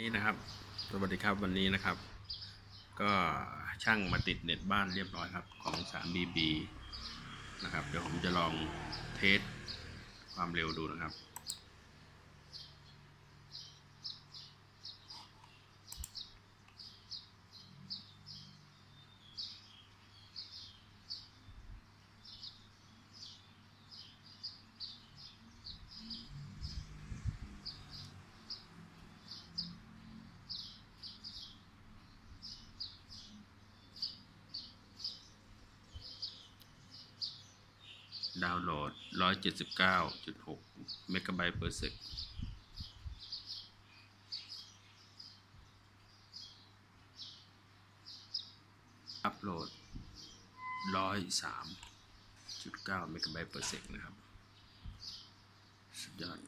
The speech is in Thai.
นี้นะครับ สวัสดีครับวันนี้นะครับ ก็ช่างมาติดเน็ตบ้านเรียบร้อยครับของ 3BB นะครับ เดี๋ยวผมจะลองเทสความเร็วดูนะครับ ดาวน์โหลด 179.6 เมกะไบต์ per sec อัพโหลด 103.9 เมกะไบต์ per sec นะครับ สุดยอด